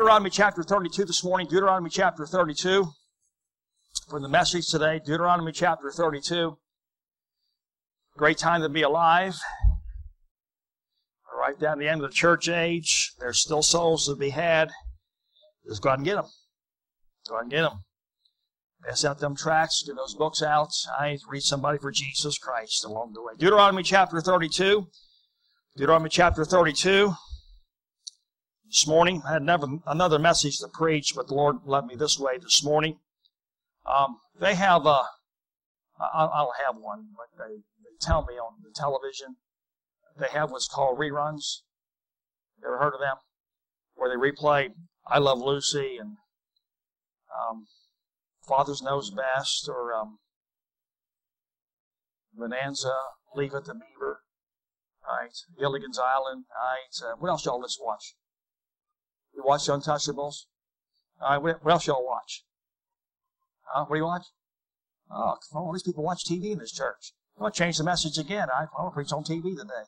Deuteronomy chapter 32 this morning. Deuteronomy chapter 32 for the message today. Deuteronomy chapter 32. Great time to be alive. Right down the end of the church age. There's still souls to be had. Just go out and get them. Go out and get them. Pass out them tracts, get those books out. I read somebody for Jesus Christ along the way. Deuteronomy chapter 32. Deuteronomy chapter 32. This morning, I had never, another message to preach, but the Lord led me this way this morning. Um, they have a, I'll, I'll have one, but they, they tell me on the television, they have what's called reruns. Ever heard of them? Where they replay I Love Lucy and um, Father's Knows Best or um, Bonanza, Leave It to Beaver, right? Gilligan's Island, right? Uh, what else y'all let's watch? Watch The Untouchables? Right, what else y'all watch? Uh, what do you watch? Oh, come all these people watch TV in this church. I'm going to change the message again. I, I want to preach on TV today.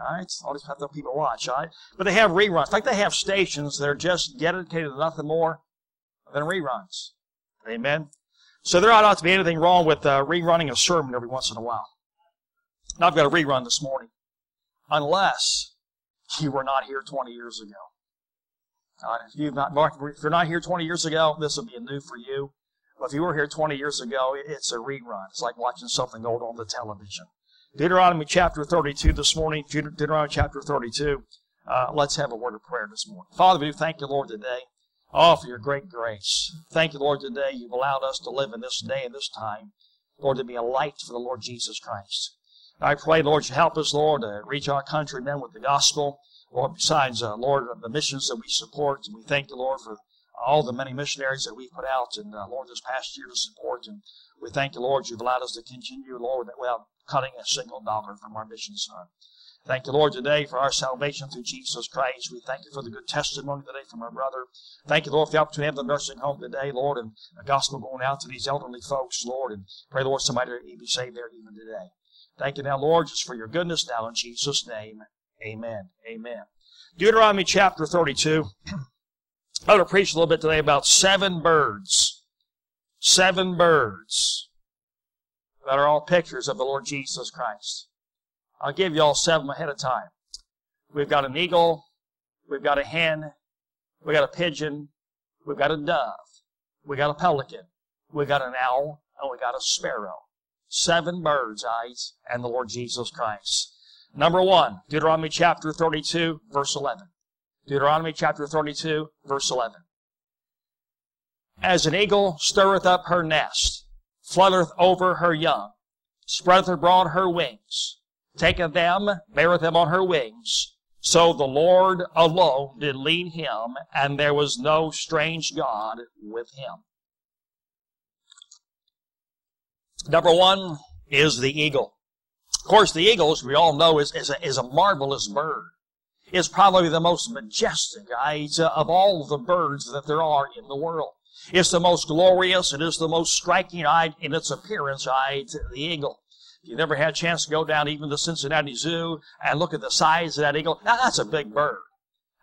All right, all these people watch. All right, but they have reruns. Like they have stations that are just dedicated to nothing more than reruns. Amen. So there ought not to be anything wrong with uh, rerunning a sermon every once in a while. Now I've got a rerun this morning, unless you were not here 20 years ago. Uh, if, you've not, if you're not here 20 years ago, this will be new for you. But if you were here 20 years ago, it's a rerun. It's like watching something old on the television. Deuteronomy chapter 32 this morning. Deuteronomy chapter 32. Uh, let's have a word of prayer this morning. Father, we thank you, Lord, today. Oh, for your great grace. Thank you, Lord, today you've allowed us to live in this day and this time. Lord, to be a light for the Lord Jesus Christ. I pray, Lord, you help us, Lord, to reach our countrymen with the gospel. Lord, besides, uh, Lord, the missions that we support, and we thank the Lord, for all the many missionaries that we've put out, and uh, Lord, this past year to support. And we thank the Lord, you've allowed us to continue, Lord, without cutting a single dollar from our missions. fund. Thank the Lord, today for our salvation through Jesus Christ. We thank you for the good testimony today from our brother. Thank you, Lord, for the opportunity of the nursing home today, Lord, and the gospel going out to these elderly folks, Lord, and pray, the Lord, somebody be saved there even today. Thank you now, Lord, just for your goodness now in Jesus' name. Amen. Amen. Deuteronomy chapter 32. I'm going to preach a little bit today about seven birds. Seven birds that are all pictures of the Lord Jesus Christ. I'll give you all seven ahead of time. We've got an eagle, we've got a hen, we've got a pigeon, we've got a dove, we've got a pelican, we've got an owl, and we got a sparrow. Seven birds' eyes and the Lord Jesus Christ. Number one, Deuteronomy chapter 32, verse 11. Deuteronomy chapter 32, verse 11. As an eagle stirreth up her nest, fluttereth over her young, spreadeth abroad her wings, taketh them, beareth them on her wings. So the Lord alone did lead him, and there was no strange God with him. Number one is the eagle. Of course, the eagle, as we all know, is, is, a, is a marvelous bird. It's probably the most majestic of all the birds that there are in the world. It's the most glorious. It is the most striking in its appearance, the eagle. If you've never had a chance to go down even to Cincinnati Zoo and look at the size of that eagle, now that's a big bird.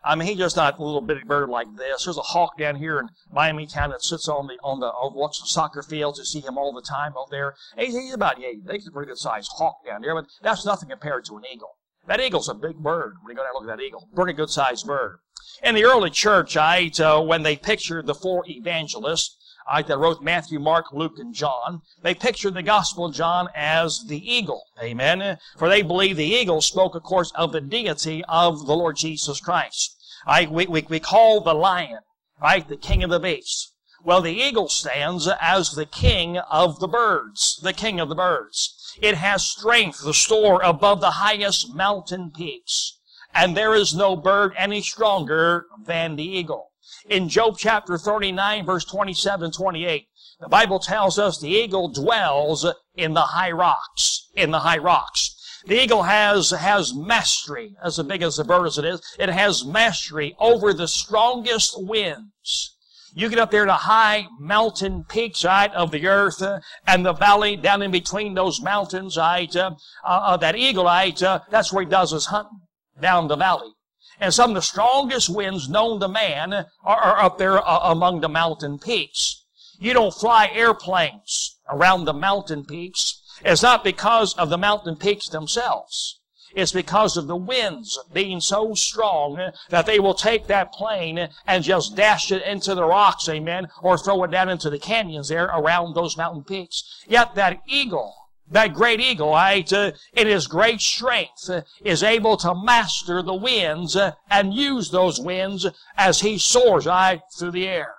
I mean, he's just not a little bitty bird like this. There's a hawk down here in Miamitown that sits on the on the overlooks the soccer fields. You see him all the time out there. He's, he's about yeah, he's a pretty good sized hawk down there, but that's nothing compared to an eagle. That eagle's a big bird. When you go down and look at that eagle, pretty good sized bird. In the early church, I uh, when they pictured the four evangelists, I that wrote Matthew, Mark, Luke, and John. They pictured the Gospel of John as the eagle. Amen. For they believe the eagle spoke, of course, of the deity of the Lord Jesus Christ. I, we, we, we call the lion, right, the king of the beasts. Well, the eagle stands as the king of the birds, the king of the birds. It has strength to soar above the highest mountain peaks. And there is no bird any stronger than the eagle in Job chapter 39, verse 27 28. The Bible tells us the eagle dwells in the high rocks, in the high rocks. The eagle has, has mastery, as big as the bird as it is, it has mastery over the strongest winds. You get up there to high mountain peaks, right, of the earth, uh, and the valley down in between those mountains, right, uh, uh, that eagle, right, uh, that's where he does his hunting, down the valley. And some of the strongest winds known to man are, are up there uh, among the mountain peaks. You don't fly airplanes around the mountain peaks. It's not because of the mountain peaks themselves. It's because of the winds being so strong that they will take that plane and just dash it into the rocks, amen, or throw it down into the canyons there around those mountain peaks. Yet that eagle, that great eagle, uh, in his great strength, uh, is able to master the winds uh, and use those winds as he soars, right, through the air.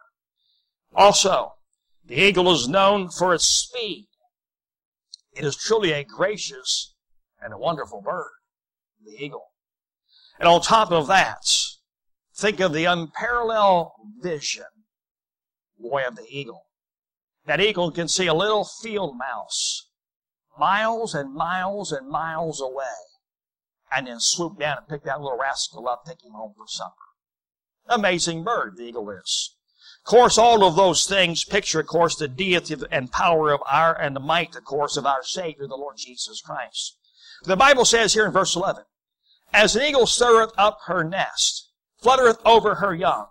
Also, the eagle is known for its speed. It is truly a gracious and a wonderful bird the eagle. And on top of that, think of the unparalleled vision, boy, of the eagle. That eagle can see a little field mouse miles and miles and miles away and then swoop down and pick that little rascal up, take him home for supper. Amazing bird, the eagle is. Of course, all of those things picture, of course, the deity and power of our, and the might, of course, of our Savior, the Lord Jesus Christ. The Bible says here in verse 11, as an eagle stirreth up her nest, fluttereth over her young,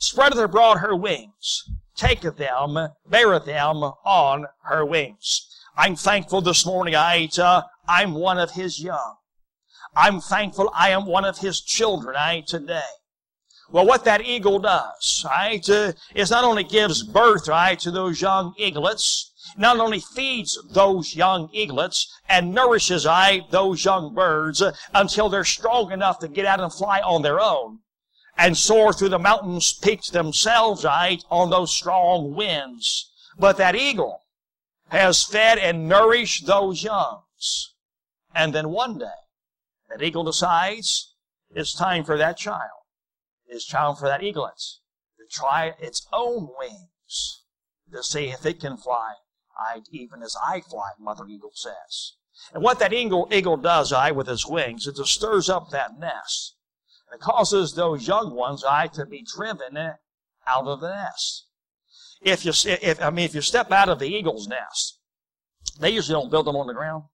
spreadeth abroad her wings, taketh them, beareth them on her wings. I'm thankful this morning, I, uh, I'm one of his young. I'm thankful I am one of his children, I, today. Well, what that eagle does, right, uh, is not only gives birth, right, to those young eaglets, not only feeds those young eaglets and nourishes I those young birds until they're strong enough to get out and fly on their own and soar through the mountains peaks themselves I on those strong winds. But that eagle has fed and nourished those youngs. And then one day, that eagle decides it's time for that child. It's time for that eaglet to try its own wings to see if it can fly I, even as I fly, Mother Eagle says. And what that eagle, eagle does, I, with his wings, is it stirs up that nest. And it causes those young ones, I, to be driven out of the nest. If you, if, I mean, if you step out of the eagle's nest, they usually don't build them on the ground.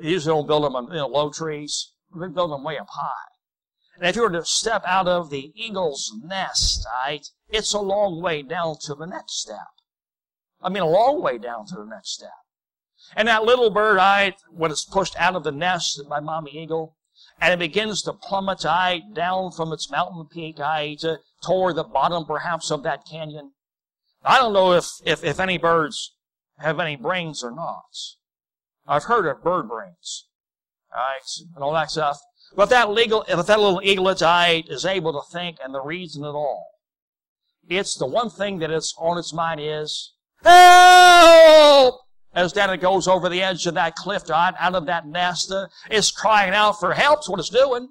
They usually don't build them on, you know, low trees. They build them way up high. And if you were to step out of the eagle's nest, right, it's a long way down to the next step. I mean, a long way down to the next step. And that little bird, I, when it's pushed out of the nest by mommy eagle, and it begins to plummet, I, down from its mountain peak, I, to, uh, toward the bottom perhaps of that canyon. I don't know if, if, if any birds have any brains or not. I've heard of bird brains, right, and all that stuff. But that legal, if that little eaglet's eye is able to think and the reason at all, it's the one thing that it's on its mind is, Help! As Dana goes over the edge of that cliff, out, out of that nest, uh, it's crying out for help. What it's doing.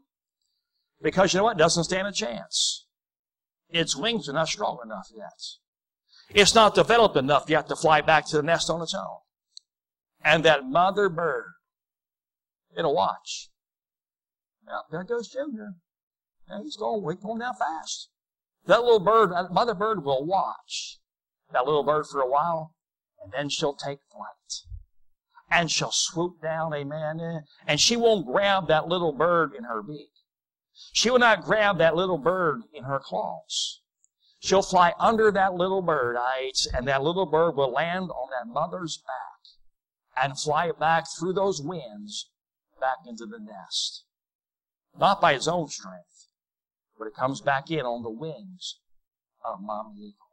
Because you know what? It doesn't stand a chance. Its wings are not strong enough yet. It's not developed enough yet to fly back to the nest on its own. And that mother bird, it'll watch. Now, there goes Junior. Now, he's going, he's going down fast. That little bird, that mother bird will watch that little bird for a while, and then she'll take flight. And she'll swoop down, amen, eh? and she won't grab that little bird in her beak. She will not grab that little bird in her claws. She'll fly under that little bird, and that little bird will land on that mother's back and fly back through those winds back into the nest. Not by its own strength, but it comes back in on the wings of Mommy Eagle.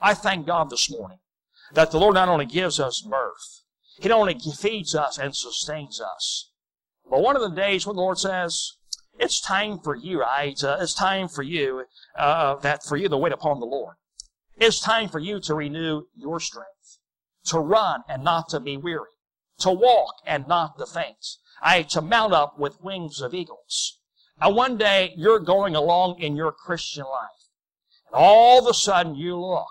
I thank God this morning that the Lord not only gives us birth, He not only feeds us and sustains us, but one of the days when the Lord says, it's time for you, right? Uh, it's time for you, uh, that for you to wait upon the Lord. It's time for you to renew your strength, to run and not to be weary, to walk and not to faint, I, to mount up with wings of eagles. And one day you're going along in your Christian life. And all of a sudden you look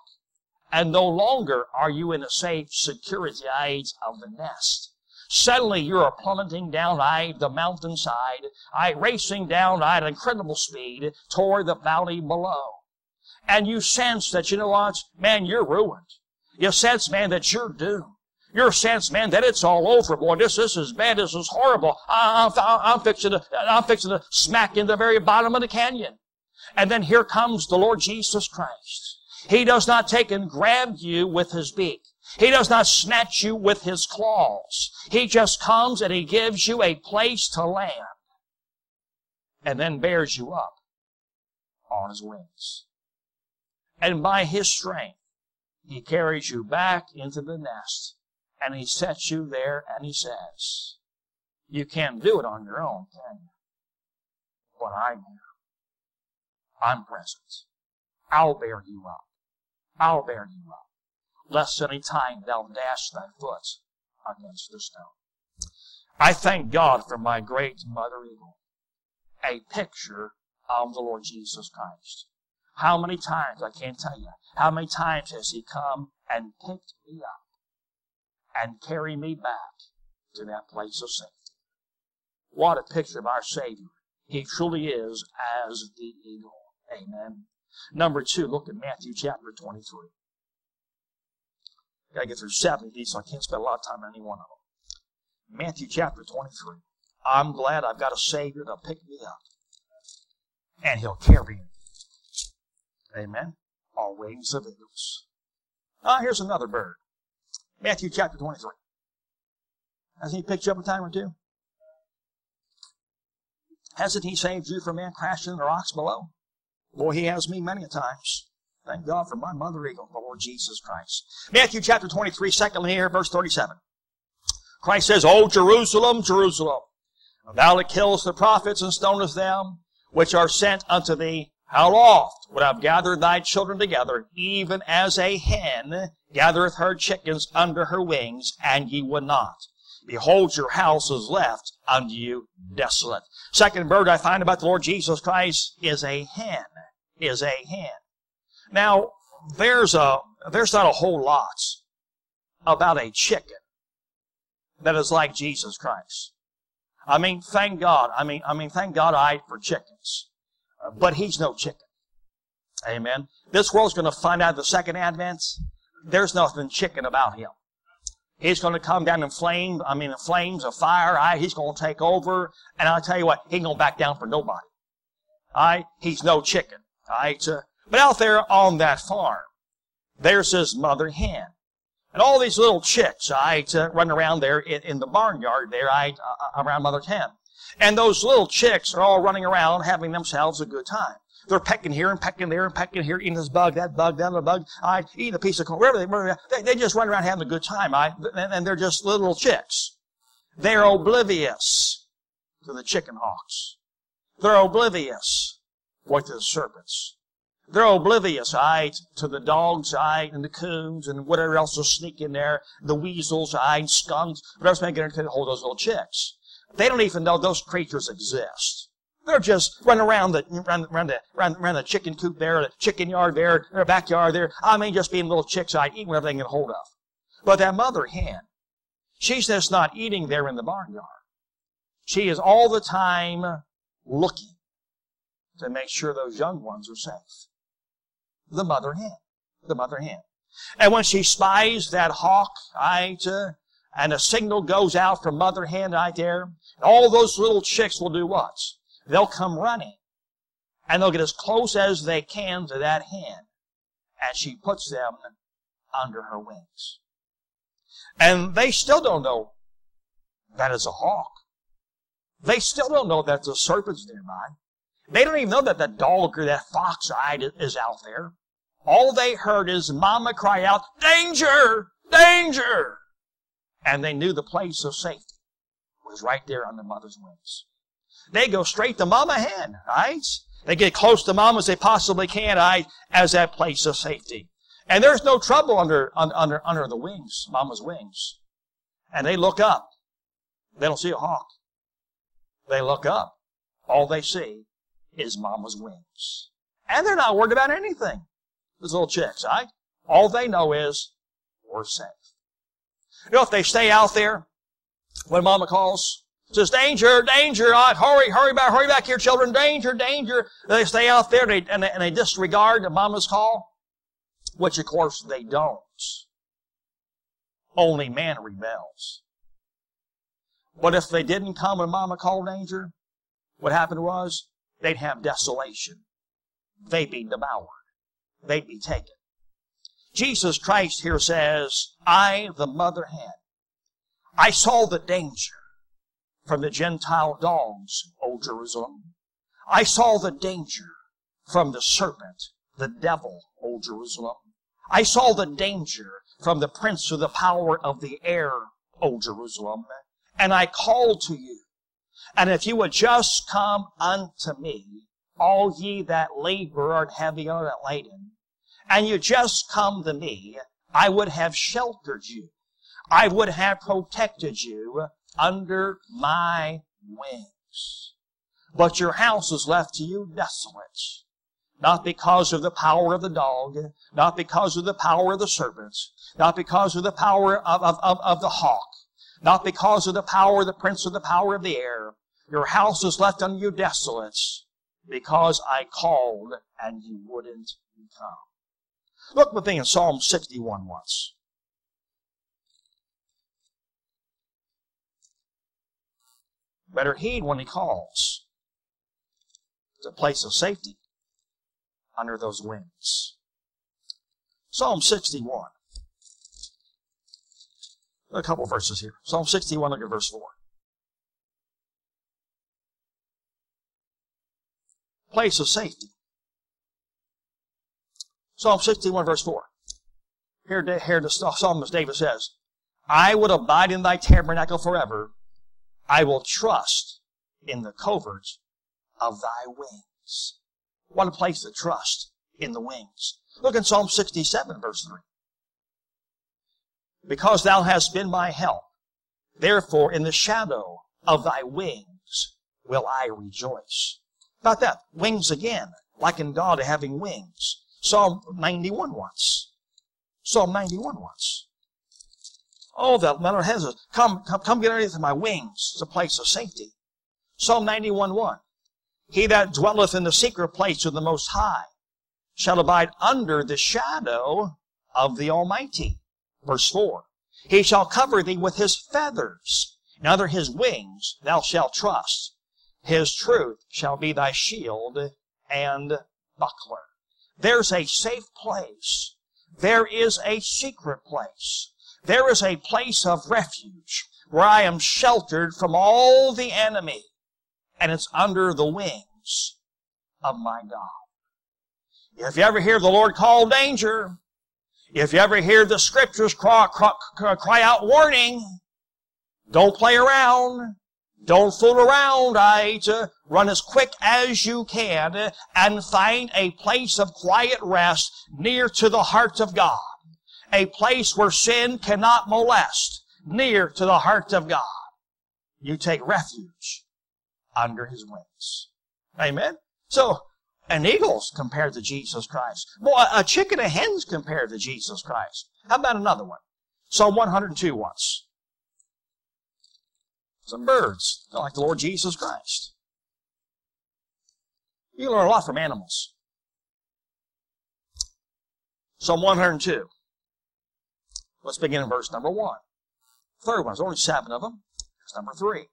and no longer are you in a safe security age of the nest. Suddenly you're plummeting down I, the mountainside, I racing down at incredible speed toward the valley below. And you sense that, you know what, man, you're ruined. You sense, man, that you're doomed. Your sense, man, that it's all over, boy. This, this is bad. This is horrible. I, I, I'm fixing to, I'm fixing to smack in the very bottom of the canyon. And then here comes the Lord Jesus Christ. He does not take and grab you with his beak. He does not snatch you with his claws. He just comes and he gives you a place to land and then bears you up on his wings. And by his strength, he carries you back into the nest and he sets you there and he says, You can't do it on your own, can you? But I'm here. I'm present. I'll bear you up. I'll bear you up. Lest any time thou dash thy foot against the stone. I thank God for my great mother eagle, a picture of the Lord Jesus Christ. How many times, I can't tell you, how many times has He come and picked me up and carried me back to that place of safety? What a picture of our Savior. He truly is as the eagle. Amen. Number two, look at Matthew chapter 23. Gotta get through 70, so I can't spend a lot of time on any one of them. Matthew chapter 23. I'm glad I've got a Savior to pick me up. And He'll carry me. Amen. All wings of eagles. Ah, here's another bird. Matthew chapter 23. Hasn't he picked you up a time or two? Hasn't he saved you from man crashing in the rocks below? Boy, he has me many a times. Thank God for my mother eagle, the Lord Jesus Christ. Matthew chapter 23, secondly here, verse 37. Christ says, O Jerusalem, Jerusalem, thou that killest the prophets and stonest them, which are sent unto thee, how oft would I have gathered thy children together, even as a hen gathereth her chickens under her wings, and ye would not. Behold, your house is left unto you desolate. Second bird I find about the Lord Jesus Christ is a hen. Is a hen. Now, there's a there's not a whole lot about a chicken that is like Jesus Christ. I mean, thank God. I mean, I mean, thank God I for chickens. But he's no chicken. Amen. This world's going to find out the second advent. There's nothing chicken about him. He's going to come down in flames. I mean, in flames of fire. I, he's going to take over. And I'll tell you what, he ain't going to back down for nobody. I, he's no chicken. All right. Uh, but out there on that farm, there's his mother hen. And all these little chicks, I to run around there in, in the barnyard there, I uh, around mother hen. And those little chicks are all running around having themselves a good time. They're pecking here and pecking there and pecking here, eating this bug, that bug, that other bug. I eat a piece of corn, wherever they, wherever they, they just run around having a good time. I, and they're just little chicks. They're oblivious to the chicken hawks. They're oblivious, what to the serpents. They're oblivious, I, to the dogs, I, and the coons, and whatever else will sneak in there, the weasels, I, and skunks, whatever's going to get into hold those little chicks. They don't even know those creatures exist. They're just running around the, around, around the, around, around the chicken coop there, the chicken yard there, their backyard there. I mean, just being little chicks, I eat whatever they can get hold of. But that mother hen, she's just not eating there in the barnyard. She is all the time looking to make sure those young ones are safe the mother hen. The mother hen. And when she spies that hawk, right, uh, and a signal goes out from mother hen right there, all those little chicks will do what? They'll come running. And they'll get as close as they can to that hen. And she puts them under her wings. And they still don't know that is a hawk. They still don't know that the serpent's nearby. They don't even know that that dog or that fox eyed is out there. All they heard is Mama cry out, Danger! Danger! And they knew the place of safety was right there on the mother's wings. They go straight to Mama Hen, right? They get close to Mama as they possibly can, right, as that place of safety. And there's no trouble under, under, under the wings, Mama's wings. And they look up. They don't see a hawk. They look up. All they see is mama's wings. And they're not worried about anything. Those little chicks, right? All they know is we're safe. You know, if they stay out there when mama calls, says, danger, danger, right, hurry, hurry back, hurry back here, children, danger, danger. They stay out there they, and, they, and they disregard the mama's call, which of course they don't. Only man rebels. But if they didn't come when Mama called danger, what happened was they'd have desolation. They'd be devoured. They'd be taken. Jesus Christ here says, I, the mother hen, I saw the danger from the Gentile dogs, O Jerusalem. I saw the danger from the serpent, the devil, O Jerusalem. I saw the danger from the prince of the power of the air, O Jerusalem. And I called to you. And if you would just come unto me, all ye that labor and heavy are laden, and you just come to me, I would have sheltered you. I would have protected you under my wings. But your house is left to you desolate. Not because of the power of the dog, not because of the power of the serpents, not because of the power of, of, of, of the hawk, not because of the power of the prince of the power of the air. Your house is left unto you desolate because I called and you wouldn't come. Look with me in Psalm 61 once. Better heed when he calls. It's a place of safety under those winds. Psalm 61. A couple verses here. Psalm 61, look at verse 4. Place of safety. Psalm 61, verse 4. Here, here the psalmist David says, I would abide in thy tabernacle forever. I will trust in the coverts of thy wings. What a place to trust in the wings. Look in Psalm 67, verse 3. Because thou hast been my help, therefore in the shadow of thy wings will I rejoice. About that, wings again, like in God having wings. Psalm 91 once. Psalm 91 once. Oh, that letter has come, come, come get underneath my wings. It's a place of safety. Psalm 91 1. He that dwelleth in the secret place of the Most High shall abide under the shadow of the Almighty. Verse 4. He shall cover thee with his feathers, and under his wings thou shalt trust. His truth shall be thy shield and buckler. There's a safe place. There is a secret place. There is a place of refuge where I am sheltered from all the enemy. And it's under the wings of my God. If you ever hear the Lord call danger, if you ever hear the scriptures cry, cry, cry out warning, don't play around. Don't fool around, to run as quick as you can and find a place of quiet rest near to the heart of God. A place where sin cannot molest, near to the heart of God. You take refuge under His wings. Amen? So, an eagle's compared to Jesus Christ. Boy, a chicken and hen's compared to Jesus Christ. How about another one? Psalm 102 once some birds, like the Lord Jesus Christ. You learn a lot from animals. Psalm 102. Let's begin in verse number 1. Third one, there's only seven of them. Here's number 3.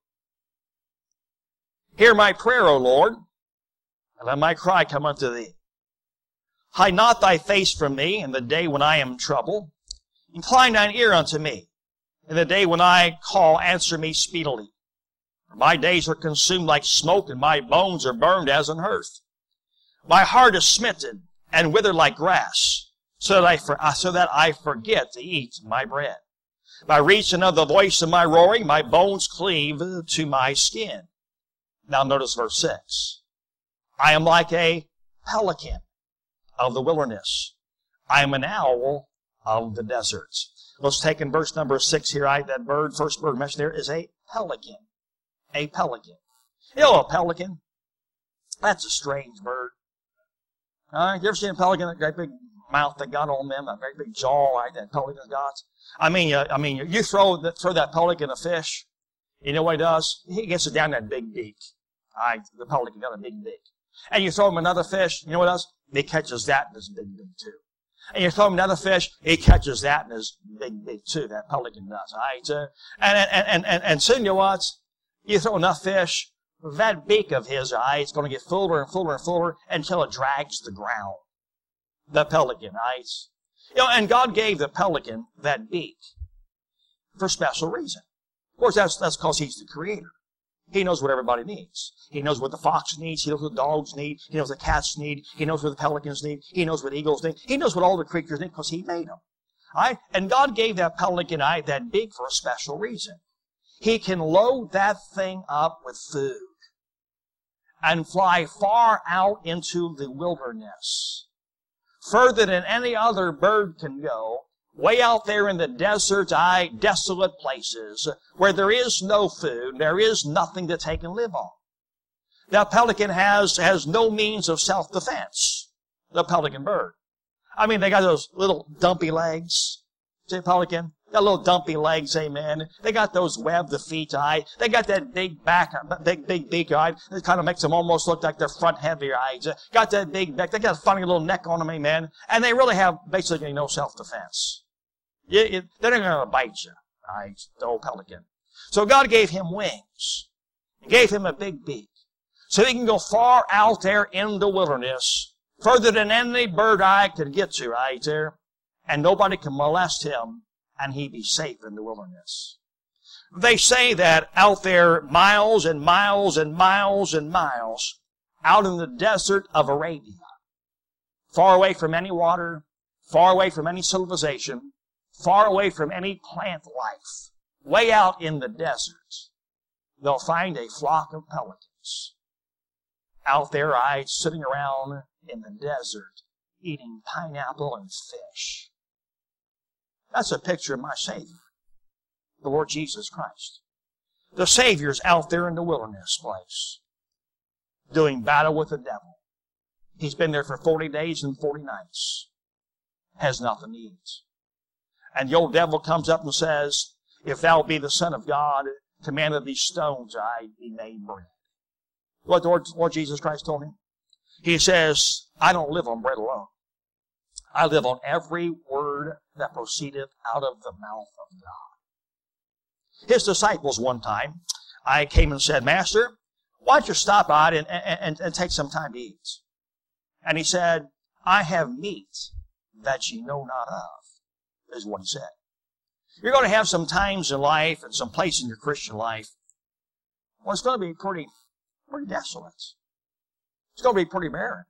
Hear my prayer, O Lord, and let my cry come unto thee. Hide not thy face from me in the day when I am troubled. Incline thine ear unto me. In the day when I call, answer me speedily. For my days are consumed like smoke, and my bones are burned as an hearth. My heart is smitten and withered like grass, so that I, for, uh, so that I forget to eat my bread. By reason of the voice of my roaring, my bones cleave to my skin. Now notice verse 6. I am like a pelican of the wilderness. I am an owl of the deserts. Let's take in verse number six here. I, that bird, first bird mentioned there is a pelican. A pelican. You know a pelican? That's a strange bird. Uh, you ever seen a pelican? That great big mouth that got on them, a great big jaw like that pelican got. I mean, uh, I mean, you throw that throw that pelican a fish. You know what he does? He gets it down that big beak. I, the pelican got a big beak. And you throw him another fish. You know what he does? He catches that in his big beak too. And you throw him another fish, he catches that and is big, big too. That pelican does. All right. And, and, and, and, and soon you what? You throw enough fish, that beak of his eye is going to get fuller and fuller and fuller until it drags the ground. The pelican, right? You know, and God gave the pelican that beak for special reason. Of course, that's that's because He's the Creator. He knows what everybody needs. He knows what the fox needs. He knows what the dogs need. He knows what the cats need. He knows what the pelicans need. He knows what eagles need. He knows what all the creatures need because He made them. Right? And God gave that pelican eye that big for a special reason. He can load that thing up with food and fly far out into the wilderness, further than any other bird can go, way out there in the desert, I desolate places where there is no food, there is nothing that they can live on. That pelican has, has no means of self-defense. The pelican bird. I mean, they got those little dumpy legs. See, pelican? Got little dumpy legs, amen. They got those webbed feet eye. They got that big back, big, big beak eye. It kind of makes them almost look like they're front heavy eyes. Got that big neck. They got a funny little neck on them, amen. And they really have basically no self-defense. They're not going to bite you. Right, the old pelican. So God gave him wings. He gave him a big beak. So he can go far out there in the wilderness, further than any bird eye could get to, right there. And nobody can molest him and he be safe in the wilderness. They say that out there, miles and miles and miles and miles, out in the desert of Arabia, far away from any water, far away from any civilization, far away from any plant life, way out in the desert, they'll find a flock of pelicans out there, I sitting around in the desert eating pineapple and fish. That's a picture of my Savior, the Lord Jesus Christ. The Savior's out there in the wilderness place, doing battle with the devil. He's been there for 40 days and 40 nights. Has nothing to eat. And the old devil comes up and says, If thou be the Son of God, command of these stones I be made bread. What the Lord, Lord Jesus Christ told him? He says, I don't live on bread alone. I live on every word that proceedeth out of the mouth of God. His disciples one time, I came and said, Master, why don't you stop out and, and, and take some time to eat? And he said, I have meat that ye know not of, is what he said. You're going to have some times in life and some place in your Christian life well, it's going to be pretty, pretty desolate. It's going to be pretty barren.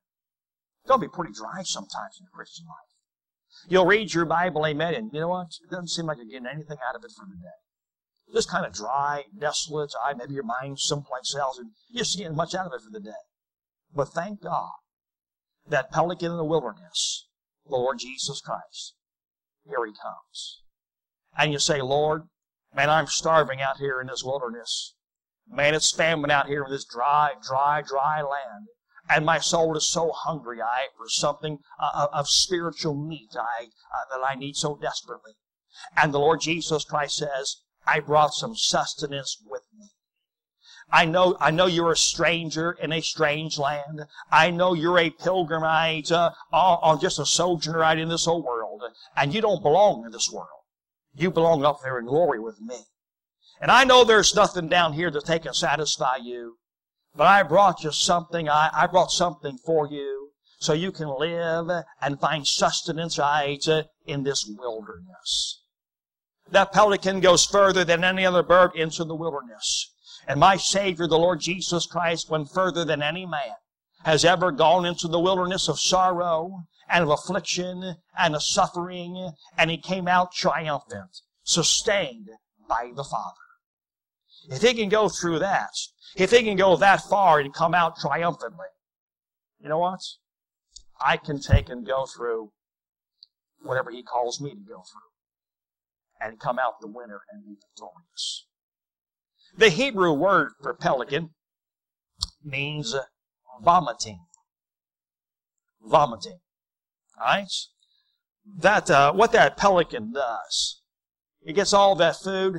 It's going to be pretty dry sometimes in the Christian life. You'll read your Bible, amen, and you know what? It doesn't seem like you're getting anything out of it for the day. Just kind of dry, desolate. I maybe your mind's someplace else, and you're just getting much out of it for the day. But thank God that pelican in the wilderness, the Lord Jesus Christ, here he comes. And you say, Lord, man, I'm starving out here in this wilderness. Man, it's famine out here in this dry, dry, dry land. And my soul is so hungry, I, for something uh, uh, of spiritual meat, I, uh, that I need so desperately. And the Lord Jesus Christ says, I brought some sustenance with me. I know, I know you're a stranger in a strange land. I know you're a pilgrim pilgrimite, uh, on just a sojourner out in this old world. And you don't belong in this world. You belong up there in glory with me. And I know there's nothing down here that they can satisfy you. But I brought you something. I, I brought something for you so you can live and find sustenance right in this wilderness. That pelican goes further than any other bird into the wilderness. And my Savior, the Lord Jesus Christ, went further than any man has ever gone into the wilderness of sorrow and of affliction and of suffering, and he came out triumphant, sustained by the Father. If he can go through that, if he can go that far and come out triumphantly, you know what? I can take and go through whatever he calls me to go through and come out the winner and be victorious. The Hebrew word for pelican means vomiting. Vomiting. Alright? That, uh, what that pelican does, it gets all that food,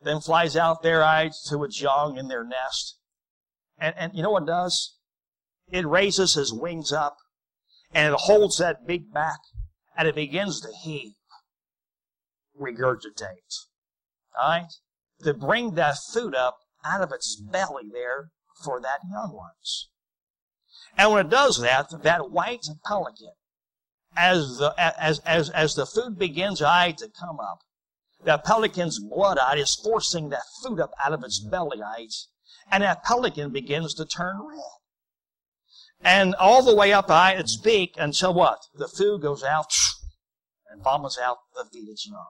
then flies out there right, to its young in their nest. And, and you know what it does? It raises his wings up and it holds that big back and it begins to heave, regurgitate. Alright? To bring that food up out of its belly there for that young ones. And when it does that, that white pelican, as the, as, as, as the food begins eye to come up, the pelican's blood eye is forcing that food up out of its belly eyes, and that pelican begins to turn red. And all the way up eye its beak until what? The food goes out and vomits out the feed its young.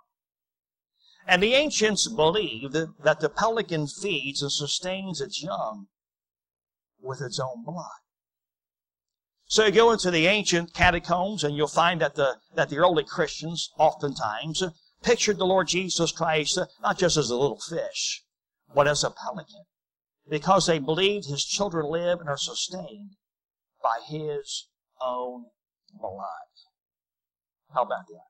And the ancients believed that the pelican feeds and sustains its young with its own blood. So you go into the ancient catacombs and you'll find that the, that the early Christians oftentimes pictured the Lord Jesus Christ not just as a little fish, but as a pelican. Because they believed his children live and are sustained by his own blood. How about that?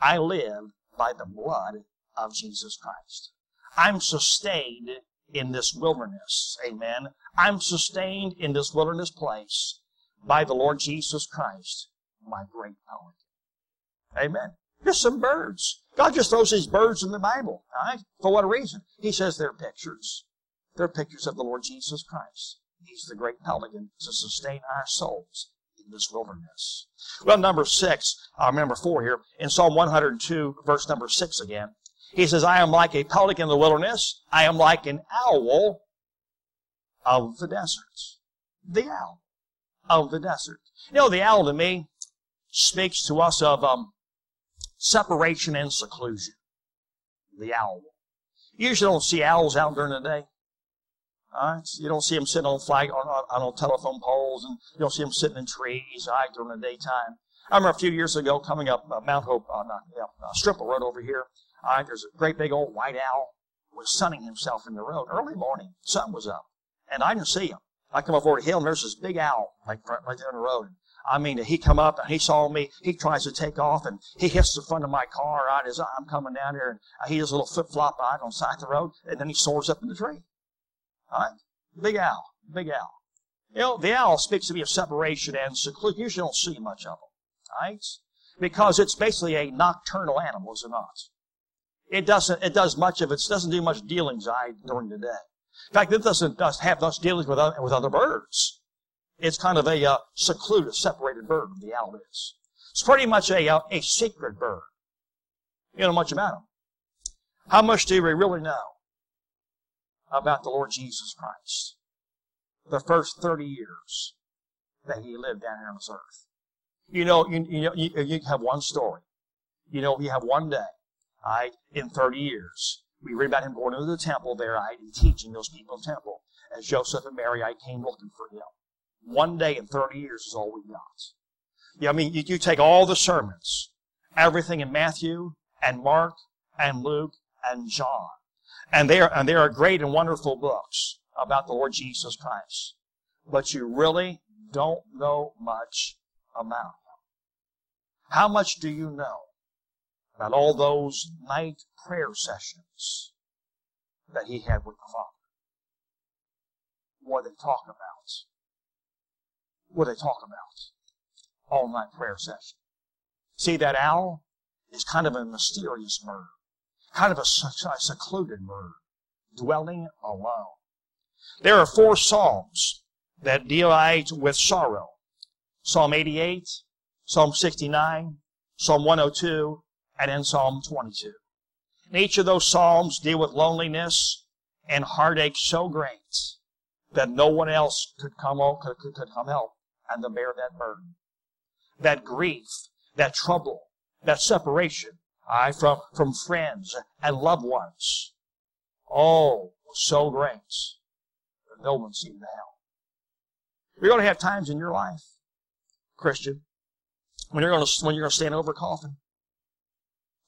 I live by the blood of Jesus Christ. I'm sustained in this wilderness. Amen. I'm sustained in this wilderness place by the Lord Jesus Christ, my great power. Amen. Just some birds. God just throws these birds in the Bible. Right? For what reason? He says they're pictures. They're pictures of the Lord Jesus Christ. He's the great pelican to sustain our souls in this wilderness. Well, number six, uh, number four here, in Psalm 102, verse number six again. He says, I am like a pelican in the wilderness. I am like an owl of the deserts. The owl of the desert. You know, the owl to me speaks to us of um, separation and seclusion. The owl. You usually don't see owls out during the day. Right? You don't see them sitting on flag on, on, on telephone poles, and you don't see them sitting in trees during the daytime. I remember a few years ago coming up uh, Mount Hope, uh, not, yeah, uh, Stripple Road over here. There's a great big old white owl was sunning himself in the road early morning. Sun was up, and I didn't see him. I come up over hill, and there's this big owl like right, right in the road. I mean, he come up and he saw me. He tries to take off, and he hits the front of my car right as I'm coming down here, and he does a little flip flop out on the side of the road, and then he soars up in the tree. All right, big owl, big owl. You know, the owl speaks to me of separation and seclusion. You don't see much of them, right? Because it's basically a nocturnal animal, is it not? It doesn't. It does much of it. Doesn't do much dealings I during the day. In fact, it doesn't have much dealings with other, with other birds. It's kind of a uh, secluded, separated bird. The owl is. It's pretty much a uh, a secret bird. You know much about him. How much do we really know about the Lord Jesus Christ? The first thirty years that he lived down here on this earth. You know, you, you know, you, you have one story. You know, you have one day right, in 30 years. We read about him going into the temple there, right, and teaching those people in the temple. As Joseph and Mary, I came looking for him. One day in 30 years is all we got. Yeah, I mean, you, you take all the sermons, everything in Matthew and Mark and Luke and John, and they are, and they are great and wonderful books about the Lord Jesus Christ. But you really don't know much about him. How much do you know about all those night prayer sessions that he had with the Father. What they talk about. What they talk about. All night prayer session. See, that owl is kind of a mysterious bird. Kind of a secluded bird. Dwelling alone. There are four psalms that deal with sorrow. Psalm 88, Psalm 69, Psalm 102, and in Psalm 22. And each of those Psalms deal with loneliness and heartache so great that no one else could come, could, could, could come help and to bear that burden. That grief, that trouble, that separation, I from, from friends and loved ones. Oh, so great that no one seemed to help. You're going to have times in your life, Christian, when you're going to, when you're going to stand over a coffin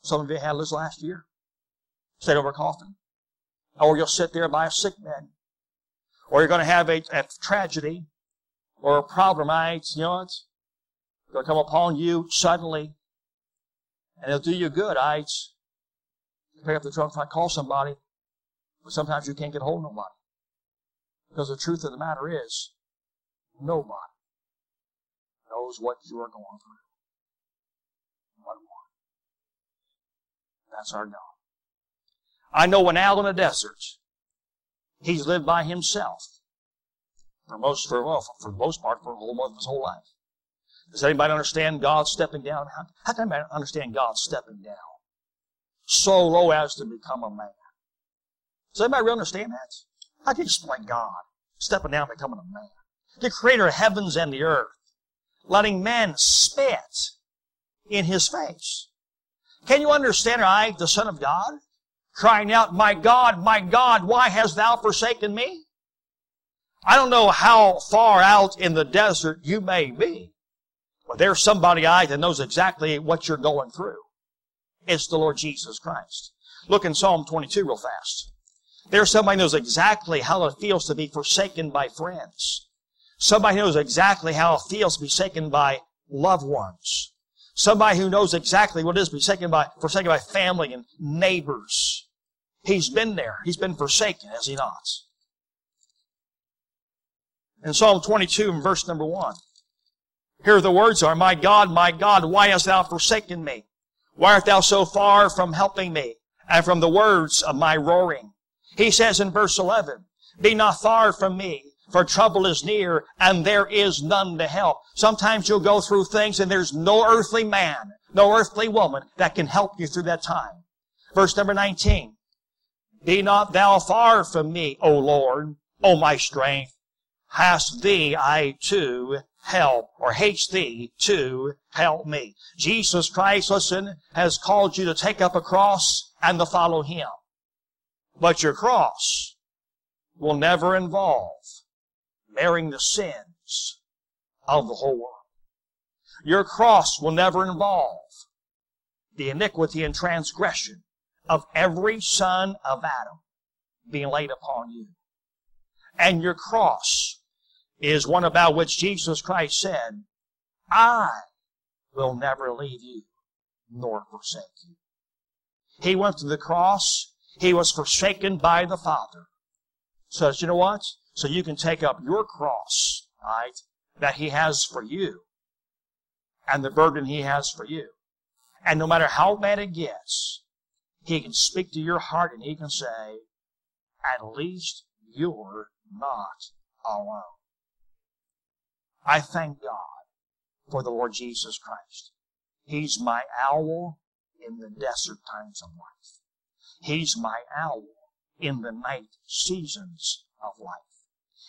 some of you had this last year. Stayed over a coffin. Or you'll sit there by a sick bed. Or you're going to have a, a tragedy or a problem, right? You know, it's going to come upon you suddenly. And it'll do you good, right? Pick up the phone, try to call somebody. But sometimes you can't get hold of nobody. Because the truth of the matter is, nobody knows what you are going through. That's our God. I know when out in the desert, he's lived by himself for most, for well, for the most part, for a whole month of his whole life. Does anybody understand God stepping down? How, how can anybody understand God stepping down so low as to become a man? Does anybody really understand that? How can you explain God stepping down becoming a man? The creator of heavens and the earth, letting men spit in his face. Can you understand, I, the Son of God, crying out, My God, my God, why hast thou forsaken me? I don't know how far out in the desert you may be, but there's somebody I that knows exactly what you're going through. It's the Lord Jesus Christ. Look in Psalm 22 real fast. There's somebody who knows exactly how it feels to be forsaken by friends. Somebody knows exactly how it feels to be forsaken by loved ones. Somebody who knows exactly what it is forsaken by, forsaken by family and neighbors. He's been there. He's been forsaken, has he not? In Psalm 22 and verse number 1. Here the words are, My God, my God, why hast thou forsaken me? Why art thou so far from helping me and from the words of my roaring? He says in verse 11, Be not far from me, for trouble is near and there is none to help. Sometimes you'll go through things and there's no earthly man, no earthly woman that can help you through that time. Verse number 19, Be not thou far from me, O Lord, O my strength. Hast thee I too help or hates thee to help me. Jesus Christ, listen, has called you to take up a cross and to follow Him. But your cross will never involve bearing the sins of the whole world. Your cross will never involve the iniquity and transgression of every son of Adam being laid upon you. And your cross is one about which Jesus Christ said, I will never leave you nor forsake you. He went to the cross. He was forsaken by the Father. So you know what? So you can take up your cross, right, that He has for you and the burden He has for you. And no matter how bad it gets, He can speak to your heart and He can say, at least you're not alone. I thank God for the Lord Jesus Christ. He's my owl in the desert times of life. He's my owl in the night seasons of life.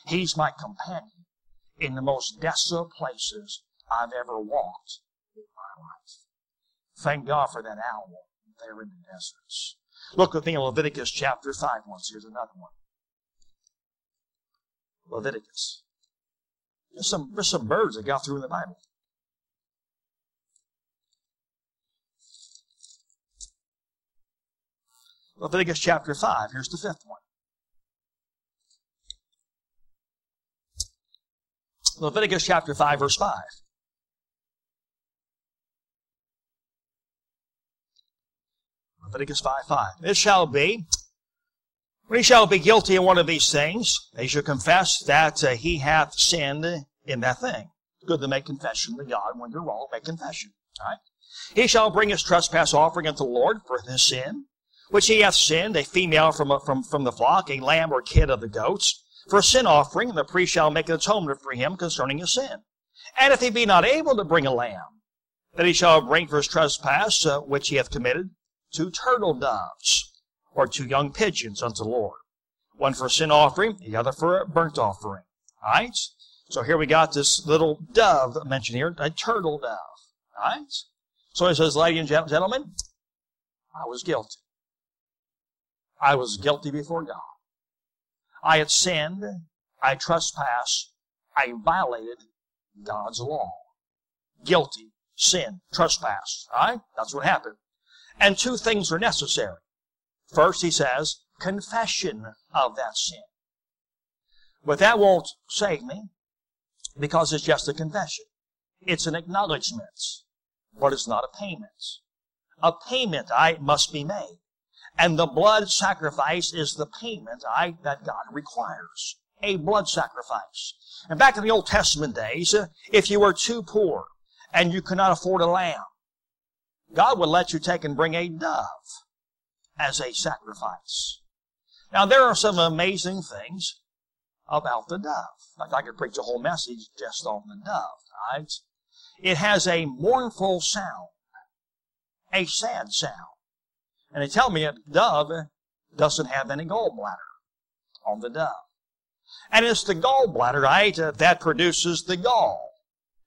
He's my companion in the most desolate places I've ever walked in my life. Thank God for that owl there in the deserts. Look with me in Leviticus chapter 5 once. Here's another one. Leviticus there's some, there's some birds that got through in the Bible. Leviticus chapter 5. Here's the fifth one. Leviticus chapter 5, verse 5. Leviticus 5, 5. It shall be when he shall be guilty in one of these things, he shall confess that uh, he hath sinned in that thing. Good to make confession to God. When you're wrong, make confession. All right? He shall bring his trespass offering unto the Lord for his sin, which he hath sinned, a female from, from, from the flock, a lamb or kid of the goats, for a sin offering, and the priest shall make atonement for him concerning his sin. And if he be not able to bring a lamb, then he shall bring for his trespass, uh, which he hath committed, two turtle doves or two young pigeons unto the Lord. One for a sin offering, the other for a burnt offering. Alright? So here we got this little dove mentioned here, a turtle dove. Alright? So he says, ladies and gentlemen, I was guilty. I was guilty before God. I had sinned. I trespassed. I violated God's law. Guilty, sin, trespass. Alright? That's what happened. And two things are necessary. First, he says, confession of that sin. But that won't save me because it's just a confession. It's an acknowledgement, but it's not a payment. A payment I must be made. And the blood sacrifice is the payment I, that God requires. A blood sacrifice. And back in the Old Testament days, if you were too poor and you could not afford a lamb, God would let you take and bring a dove as a sacrifice. Now, there are some amazing things about the dove. Like I could preach a whole message just on the dove. Right? It has a mournful sound, a sad sound. And they tell me a dove doesn't have any gallbladder on the dove. And it's the gallbladder, right, uh, that produces the gall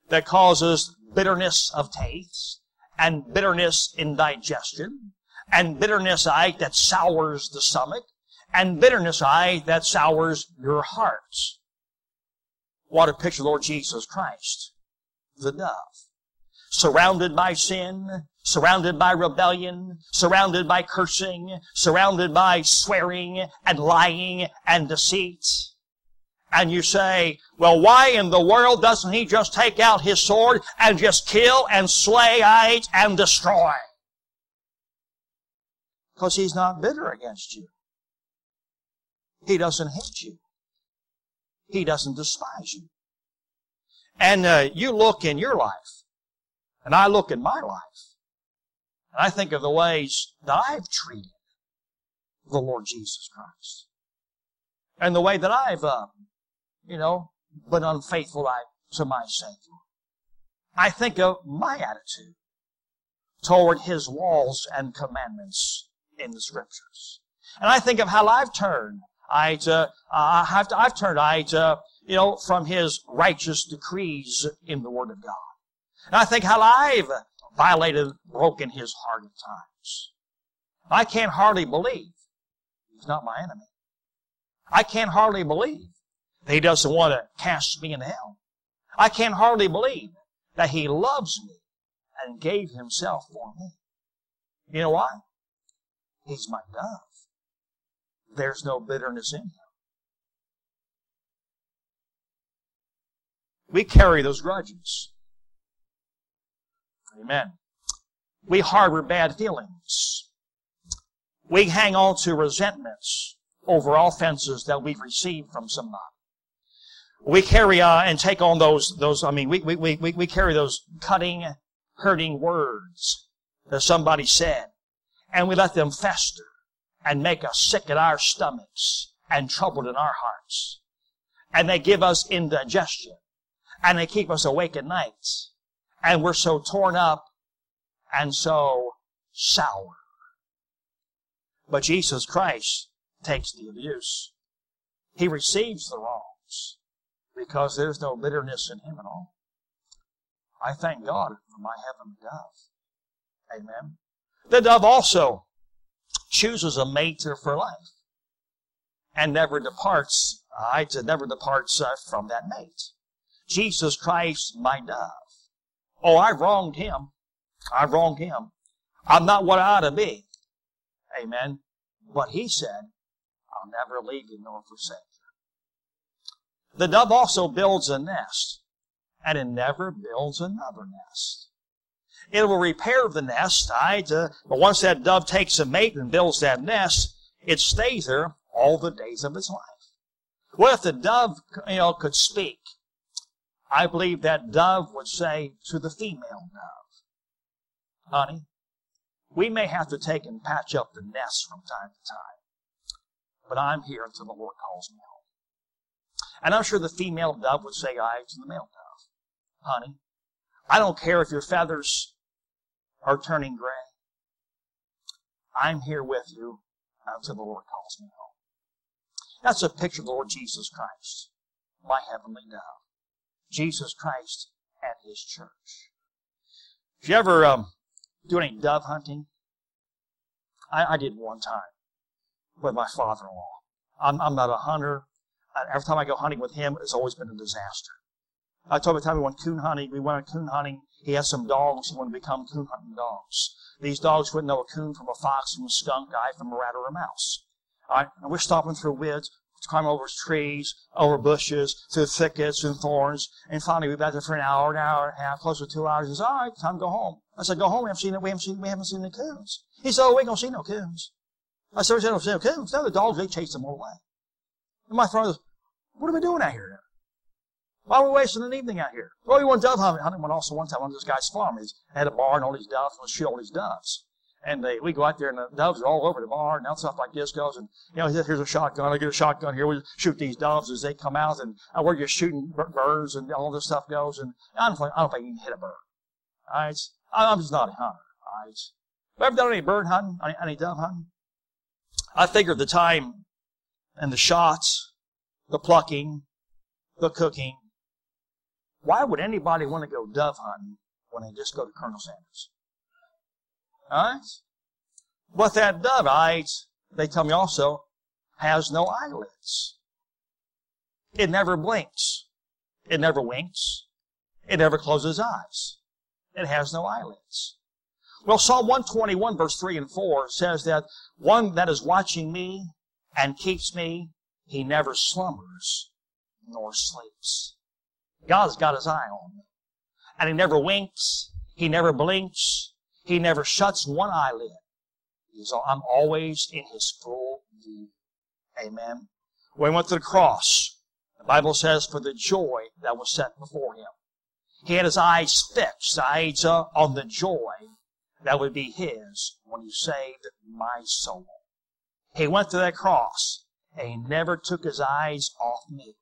that causes bitterness of taste and bitterness in digestion and bitterness, right, that sours the stomach and bitterness, I, that sours your hearts. What a picture, Lord Jesus Christ, the dove. Surrounded by sin, surrounded by rebellion, surrounded by cursing, surrounded by swearing and lying and deceit. And you say, well, why in the world doesn't he just take out his sword and just kill and slay, and destroy? Because he's not bitter against you. He doesn't hate you. He doesn't despise you. And uh, you look in your life, and I look in my life, and I think of the ways that I've treated the Lord Jesus Christ. And the way that I've, uh, you know, been unfaithful to my Savior. I think of my attitude toward His laws and commandments in the Scriptures. And I think of how I've turned I, uh, I have to, I've turned I, uh, you know, from His righteous decrees in the Word of God. And I think how I've violated, broken His heart at times. I can't hardly believe He's not my enemy. I can't hardly believe that He doesn't want to cast me in hell. I can't hardly believe that He loves me and gave Himself for me. You know why? He's my dove there's no bitterness in him. We carry those grudges. Amen. We harbor bad feelings. We hang on to resentments over offenses that we've received from somebody. We carry uh, and take on those, those, I mean, we, we, we, we carry those cutting, hurting words that somebody said, and we let them fester and make us sick at our stomachs and troubled in our hearts. And they give us indigestion. And they keep us awake at nights. And we're so torn up and so sour. But Jesus Christ takes the abuse. He receives the wrongs because there's no bitterness in him at all. I thank God for my heavenly dove. Amen. The dove also chooses a mate for life and never departs, uh, never departs uh, from that mate. Jesus Christ, my dove. Oh, I wronged him. I wronged him. I'm not what I ought to be. Amen. But he said, I'll never leave you nor forsake you. The dove also builds a nest, and it never builds another nest. It will repair the nest, right? Uh, but once that dove takes a mate and builds that nest, it stays there all the days of its life. What if the dove, you know, could speak? I believe that dove would say to the female dove, honey, we may have to take and patch up the nest from time to time, but I'm here until the Lord calls me home. And I'm sure the female dove would say aye to the male dove, honey, I don't care if your feathers are turning gray. I'm here with you until the Lord calls me home. That's a picture of the Lord Jesus Christ, my heavenly dove. Jesus Christ and His church. If you ever um, do any dove hunting? I, I did one time with my father-in-law. I'm, I'm not a hunter. Every time I go hunting with him, it's always been a disaster. I told you the time we went coon hunting. We went coon hunting he had some dogs who wanted to become coon hunting dogs. These dogs wouldn't know a coon from a fox, from a skunk, guy from a rat or a mouse. All right, and we're stopping through woods, climbing over trees, over bushes, through thickets and thorns, and finally we've been there for an hour, an hour and a half, close to two hours. He says, "All right, time to go home." I said, "Go home. We haven't seen. We haven't seen. We haven't seen the coons." He said, "Oh, we ain't gonna see no coons." I said, "We don't oh, see no coons." No, the dogs they chased them all away. And my father "What are we doing out here?" now? Why are we wasting an evening out here? Well, we went dove hunting. Hunting went also one time on this guy's farm. He had a barn, and all these doves, and shoot all these doves. And they, we go out there and the doves are all over the barn and all stuff like this goes. And, you know, here's a shotgun. I get a shotgun here. We shoot these doves as they come out and uh, we're just shooting birds and all this stuff goes. And I don't, think, I don't think you can hit a bird. All right. I'm just not a hunter. All right. Have ever done any bird hunting? Any, any dove hunting? I figured the time and the shots, the plucking, the cooking. Why would anybody want to go dove hunting when they just go to Colonel Sanders? Alright? But that dove, I, they tell me also, has no eyelids. It never blinks. It never winks. It never closes eyes. It has no eyelids. Well, Psalm 121 verse 3 and 4 says that one that is watching me and keeps me, he never slumbers nor sleeps. God's got his eye on me. And he never winks. He never blinks. He never shuts one eyelid. He's, I'm always in his full view. Amen. When he went to the cross, the Bible says, for the joy that was set before him. He had his eyes fixed, eyes on the joy that would be his when he saved my soul. He went to that cross and he never took his eyes off me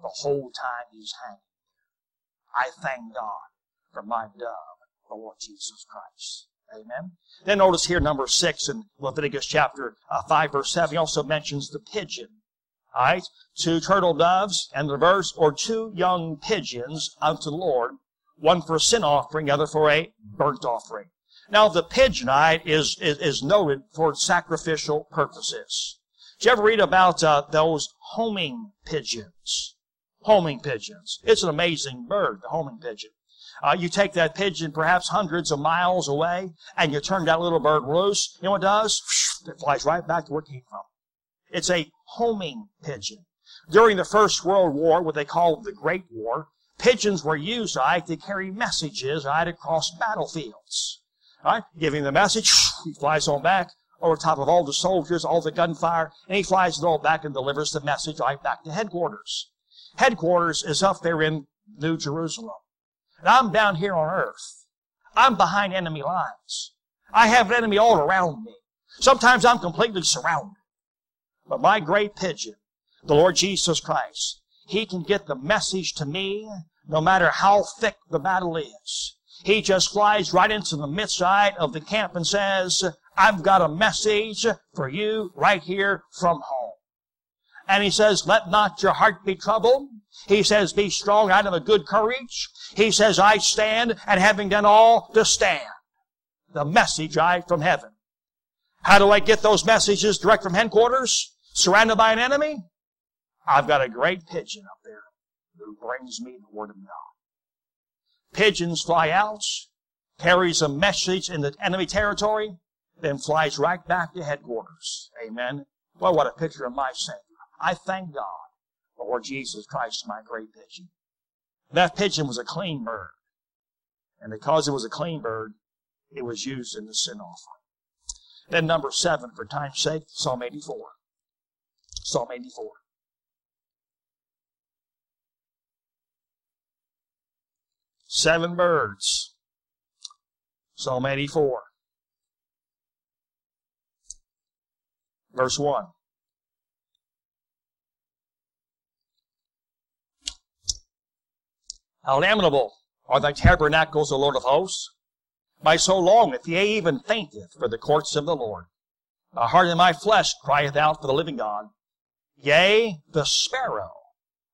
the whole time he's hanging. I thank God for my dove, Lord Jesus Christ. Amen. Then notice here number six in Leviticus chapter uh, 5 verse 7, he also mentions the pigeon. Alright, two turtle doves and the verse, or two young pigeons unto the Lord, one for a sin offering, other for a burnt offering. Now, the pigeonite is, is, is noted for sacrificial purposes. Did you ever read about uh, those homing pigeons? Homing pigeons. It's an amazing bird, the homing pigeon. Uh, you take that pigeon perhaps hundreds of miles away, and you turn that little bird loose. You know what it does? It flies right back to where it came from. It's a homing pigeon. During the First World War, what they called the Great War, pigeons were used right, to carry messages right, across battlefields. Right? Giving the message, he flies on back over top of all the soldiers, all the gunfire, and he flies it all back and delivers the message right back to headquarters. Headquarters is up there in New Jerusalem. And I'm down here on earth. I'm behind enemy lines. I have an enemy all around me. Sometimes I'm completely surrounded. But my great pigeon, the Lord Jesus Christ, He can get the message to me no matter how thick the battle is. He just flies right into the midst of the camp and says, I've got a message for you right here from home. And he says, let not your heart be troubled. He says, be strong out of a good courage. He says, I stand and having done all to stand. The message I from heaven. How do I get those messages direct from headquarters? Surrounded by an enemy? I've got a great pigeon up there who brings me the word of God pigeons fly out, carries a message in the enemy territory, then flies right back to headquarters. Amen. Well, what a picture of my Savior. I thank God, Lord Jesus Christ, my great pigeon. That pigeon was a clean bird. And because it was a clean bird, it was used in the sin offering. Then number seven, for time's sake, Psalm 84. Psalm 84. seven birds. Psalm 84. Verse 1. How lamentable are thy tabernacles, O Lord of hosts! My soul longeth, yea, even fainteth, for the courts of the Lord. My heart and my flesh crieth out for the living God. Yea, the sparrow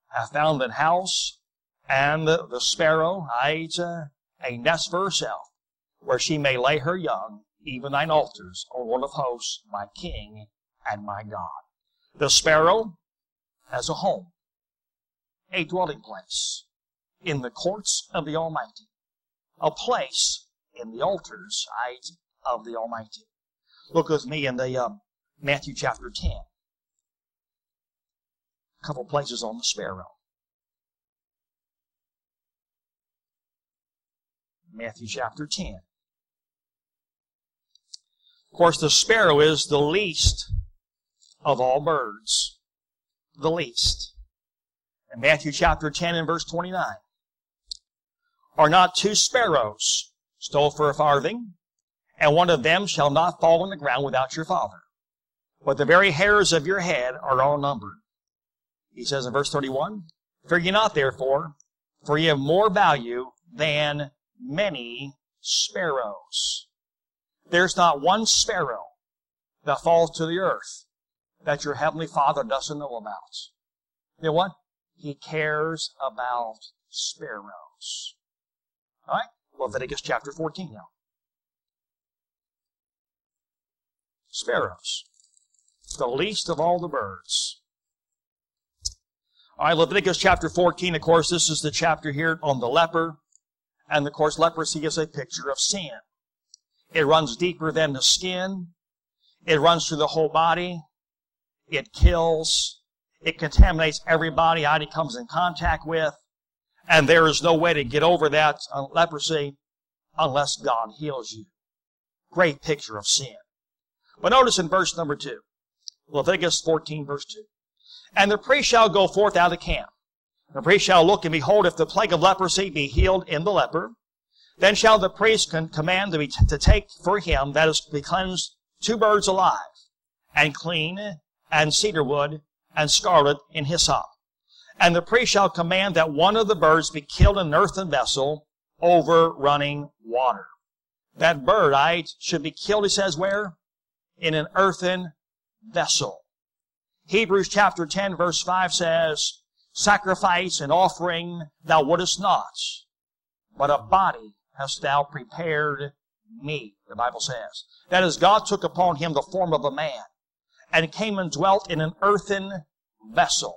hath found an house, and the, the sparrow hides a, a nest for herself, where she may lay her young, even thine altars, O Lord of hosts, my King and my God. The sparrow has a home, a dwelling place in the courts of the Almighty, a place in the altars of the Almighty. Look with me in the um, Matthew chapter 10. A couple places on the sparrow. Matthew chapter 10. Of course, the sparrow is the least of all birds. The least. In Matthew chapter 10 and verse 29. Are not two sparrows stole for a farthing, and one of them shall not fall on the ground without your Father. But the very hairs of your head are all numbered. He says in verse 31, Fear ye not therefore, for ye have more value than many sparrows. There's not one sparrow that falls to the earth that your heavenly Father doesn't know about. You know what? He cares about sparrows. All right? Leviticus chapter 14 now. Sparrows. The least of all the birds. All right, Leviticus chapter 14, of course, this is the chapter here on the leper. And of course, leprosy is a picture of sin. It runs deeper than the skin. It runs through the whole body. It kills. It contaminates every body it comes in contact with. And there is no way to get over that leprosy unless God heals you. Great picture of sin. But notice in verse number 2, Leviticus 14, verse 2. And the priest shall go forth out of camp the priest shall look, and behold, if the plague of leprosy be healed in the leper, then shall the priest command to, be, to take for him, that is to be cleansed, two birds alive, and clean, and cedar wood, and scarlet in hyssop. And the priest shall command that one of the birds be killed in an earthen vessel over running water. That bird, I should be killed, he says, where? In an earthen vessel. Hebrews chapter 10 verse 5 says, sacrifice and offering thou wouldest not, but a body hast thou prepared me, the Bible says. That is, God took upon him the form of a man and came and dwelt in an earthen vessel.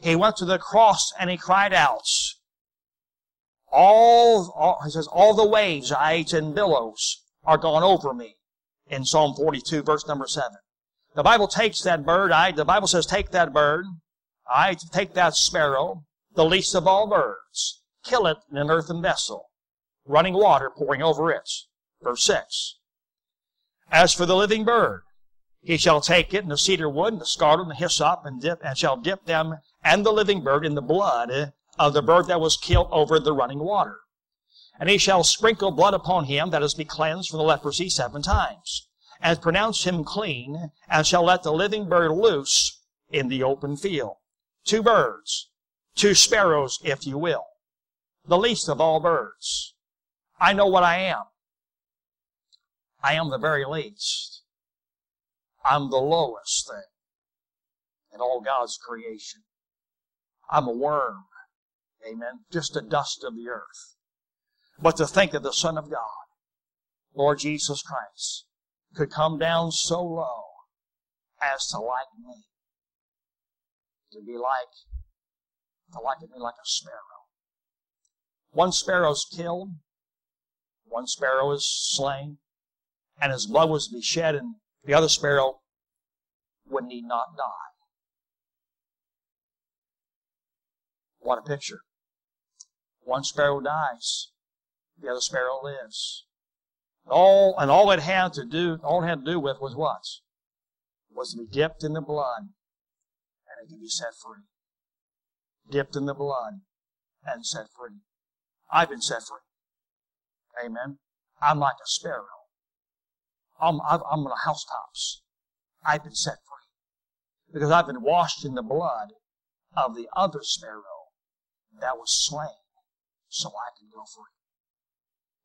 He went to the cross and he cried out, all, all he says, all the waves, heights, and billows are gone over me in Psalm 42, verse number 7. The Bible takes that bird, I, the Bible says, take that bird, I take that sparrow, the least of all birds, kill it in an earthen vessel, running water pouring over it. Verse 6. As for the living bird, he shall take it in the cedar wood, and the scarlet, and the hyssop, and dip, and shall dip them and the living bird in the blood of the bird that was killed over the running water. And he shall sprinkle blood upon him that is be cleansed from the leprosy seven times, and pronounce him clean, and shall let the living bird loose in the open field two birds, two sparrows, if you will, the least of all birds. I know what I am. I am the very least. I'm the lowest thing in all God's creation. I'm a worm. Amen. Just the dust of the earth. But to think that the Son of God, Lord Jesus Christ, could come down so low as to like me to be like, to like me like a sparrow. One sparrow's killed, one sparrow is slain, and his blood was to be shed, and the other sparrow would need not die. What a picture. One sparrow dies, the other sparrow lives. All and all it had to do, all it had to do with was what? Was to be dipped in the blood and it can be set free. Dipped in the blood and set free. I've been set free. Amen. I'm like a sparrow. I'm, I'm on the housetops. I've been set free because I've been washed in the blood of the other sparrow that was slain so I can go free.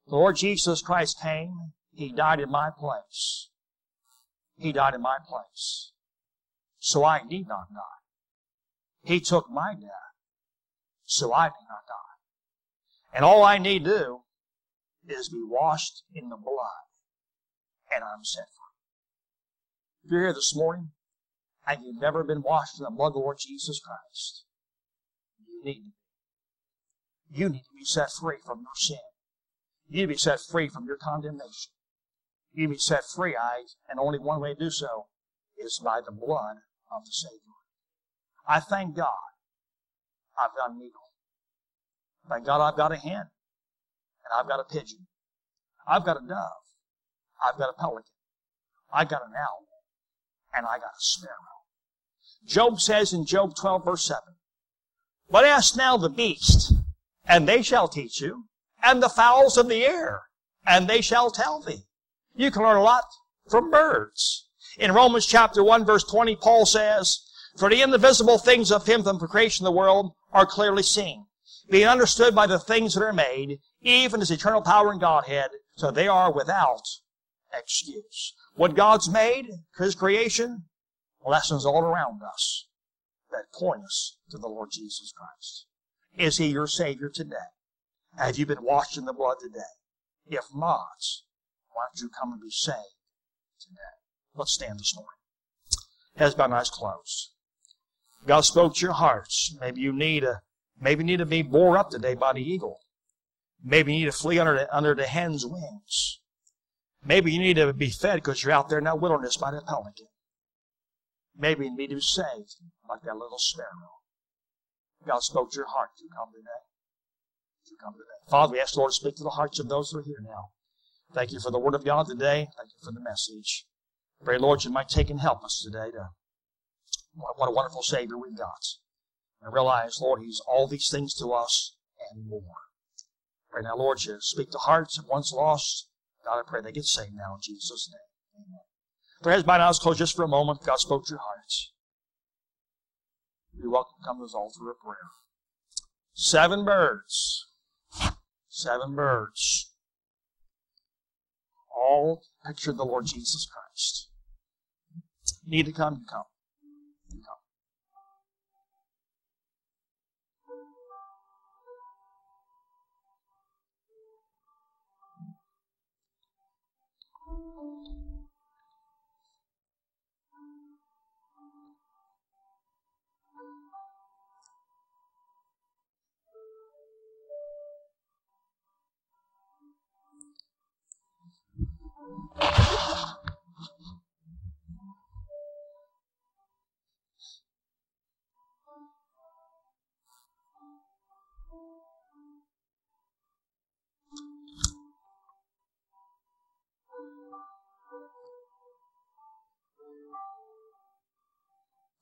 The Lord Jesus Christ came. He died in my place. He died in my place. So I need not die. He took my death so I may not die. And all I need do is be washed in the blood and I'm set free. If you're here this morning and you've never been washed in the blood of the Lord Jesus Christ, you need to be. You need to be set free from your sin. You need to be set free from your condemnation. You need to be set free, I, and only one way to do so is by the blood of the Savior. I thank God I've got an eagle. Thank God I've got a hen. And I've got a pigeon. I've got a dove. I've got a pelican. I've got an owl. And I got a sparrow. Job says in Job 12 verse 7, But ask now the beast, and they shall teach you, and the fowls of the air, and they shall tell thee. You can learn a lot from birds. In Romans chapter 1 verse 20, Paul says, For the invisible things of him from the creation of the world are clearly seen, being understood by the things that are made, even his eternal power and Godhead, so they are without excuse. What God's made, His creation, lessons all around us that point us to the Lord Jesus Christ. Is He your Savior today? Have you been washed in the blood today? If not, why don't you come and be saved today? Let's stand this morning. Heads bowed, eyes closed. God spoke to your hearts. Maybe you need a, maybe you need to be bore up today by the eagle. Maybe you need to flee under the, under the hen's wings. Maybe you need to be fed because you're out there in that wilderness by that pelican. Maybe you need to be saved like that little sparrow. God spoke to your heart to come today. To come today. Father, we ask the Lord to speak to the hearts of those who are here now. Thank you for the Word of God today. Thank you for the message. Pray, Lord, you might take and help us today to what a wonderful Savior we've got. And realize, Lord, He's all these things to us and more. Pray now, Lord, you speak to hearts of once lost. God, I pray they get saved now in Jesus' name. Amen. Their heads bowed, eyes closed just for a moment. God spoke to your hearts. You're welcome to come to this altar of prayer. Seven birds. Seven birds. All picture the Lord Jesus Christ. need to come, you come.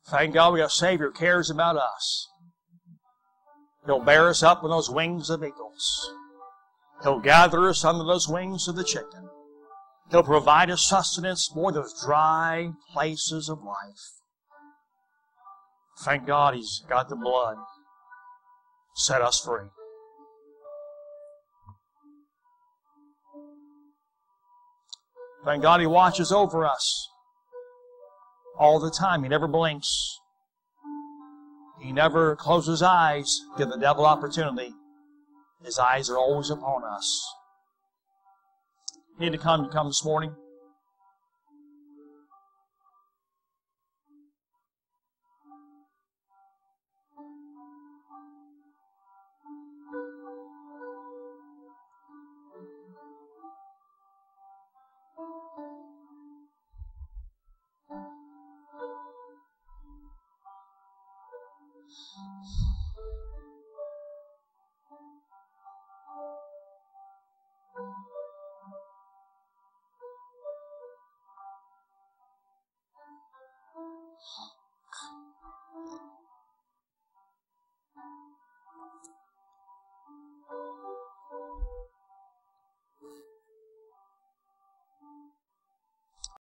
Thank God we got a Savior who cares about us. He'll bear us up on those wings of eagles. He'll gather us under those wings of the chicken. He'll provide us sustenance for those dry places of life. Thank God He's got the blood set us free. Thank God He watches over us all the time. He never blinks. He never closes eyes. Give the devil opportunity. His eyes are always upon us. Need to come, to come this morning. Oh.